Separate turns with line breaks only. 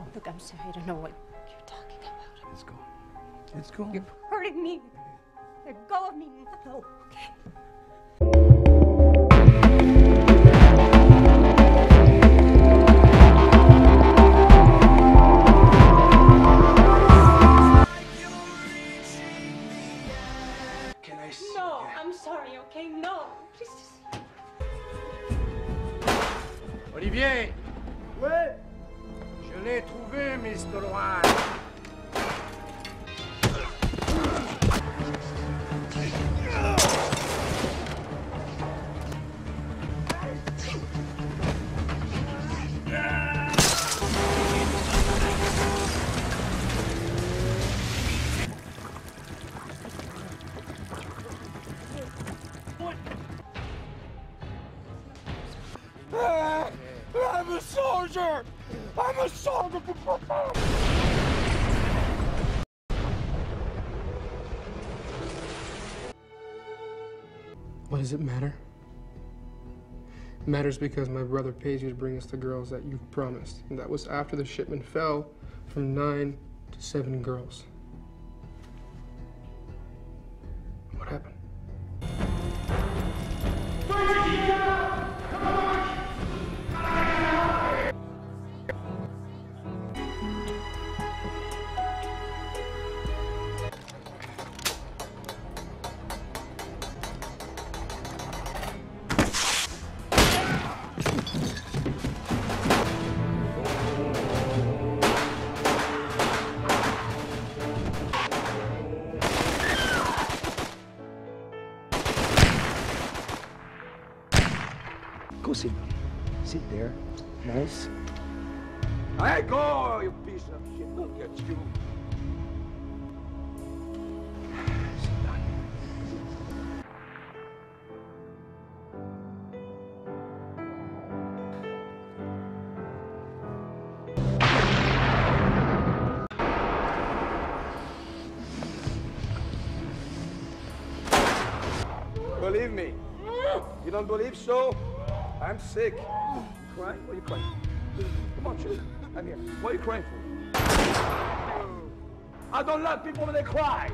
come on.
Look, I'm sorry. I don't know what you're talking about.
Let's go. Let's go.
You're hurting me. Let go of me now. Okay.
Can I?
No, I'm sorry. Okay, no. Please just.
Olivier!
Ouais
Je l'ai trouvé, Mr. Loire.
Soldier! I'm a soldier!
What does it matter? It matters because my brother pays you to bring us the girls that you've promised. And that was after the shipment fell from nine to seven girls. What happened?
Go sit. Sit there. Nice.
Hey, go, you piece of shit. Look at you. Believe me. You don't believe so? I'm sick. Crying? What are you crying? Come on, chill. I'm here. What are you crying for? I don't love people when they cry.